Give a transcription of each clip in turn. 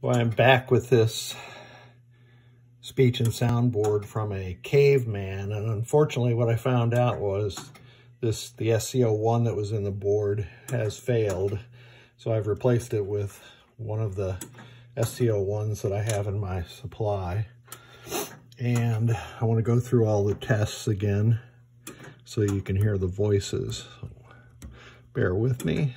Well, I'm back with this speech and sound board from a caveman. And unfortunately, what I found out was this the SC01 that was in the board has failed. So I've replaced it with one of the SC01s that I have in my supply. And I want to go through all the tests again so you can hear the voices. So bear with me.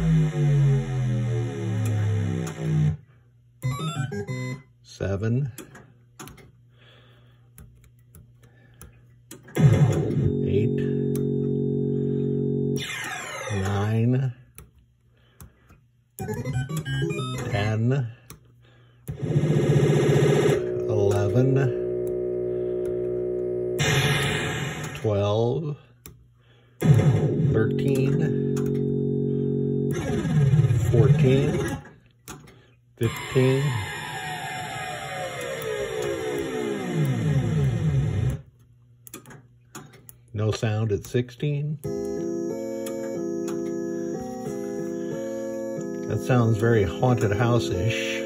seven, eight, nine, ten, eleven, twelve, thirteen, fourteen, fifteen. No sound at 16. That sounds very haunted house-ish.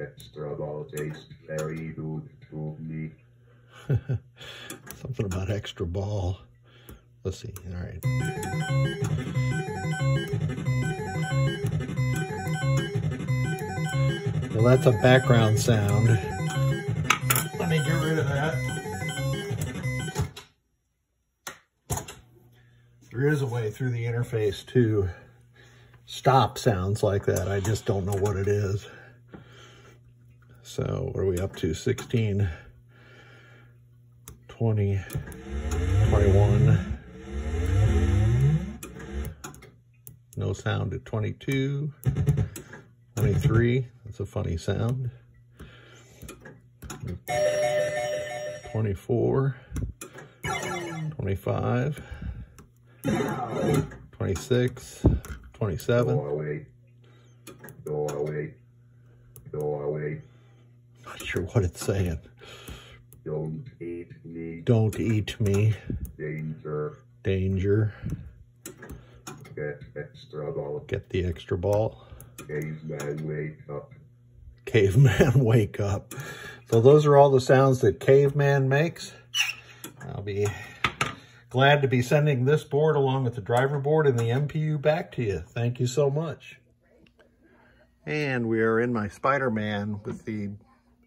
Extra ball very good to me. Something about extra ball. Let's see. All right. Well, that's a background sound. Let me get rid of There is a way through the interface to stop sounds like that. I just don't know what it is. So what are we up to? 16, 20, 21. No sound at 22, 23. That's a funny sound. 24, 25. 26, 27. Doorway. Doorway. Doorway. Not sure what it's saying. Don't eat me. Don't eat me. Danger. Danger. Get extra ball. Get the extra ball. Caveman wake up. Caveman wake up. So those are all the sounds that Caveman makes. I'll be Glad to be sending this board along with the driver board and the MPU back to you. Thank you so much. And we are in my Spider-Man with the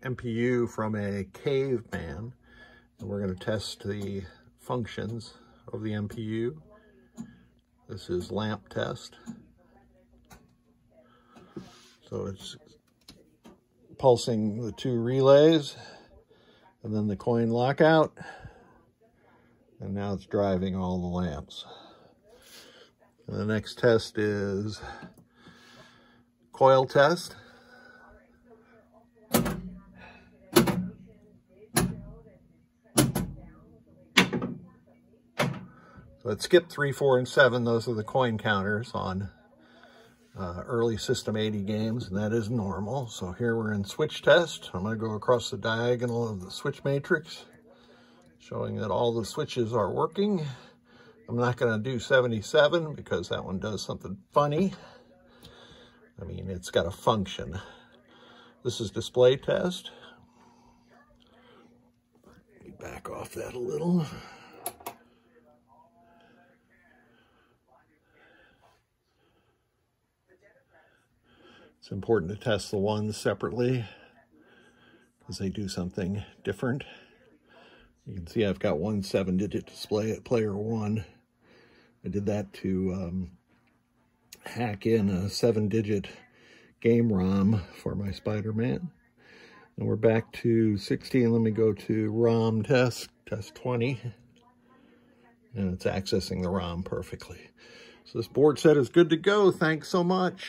MPU from a Caveman. And we're going to test the functions of the MPU. This is lamp test. So it's pulsing the two relays and then the coin lockout. And now it's driving all the lamps. And the next test is coil test. So it skipped 3, 4, and 7. Those are the coin counters on uh, early System 80 games, and that is normal. So here we're in switch test. I'm going to go across the diagonal of the switch matrix showing that all the switches are working. I'm not going to do 77 because that one does something funny. I mean, it's got a function. This is display test. Let me Back off that a little. It's important to test the ones separately because they do something different. You can see I've got one seven-digit display at player one. I did that to um, hack in a seven-digit game ROM for my Spider-Man. And we're back to 16. Let me go to ROM test, test 20. And it's accessing the ROM perfectly. So this board set is good to go. Thanks so much.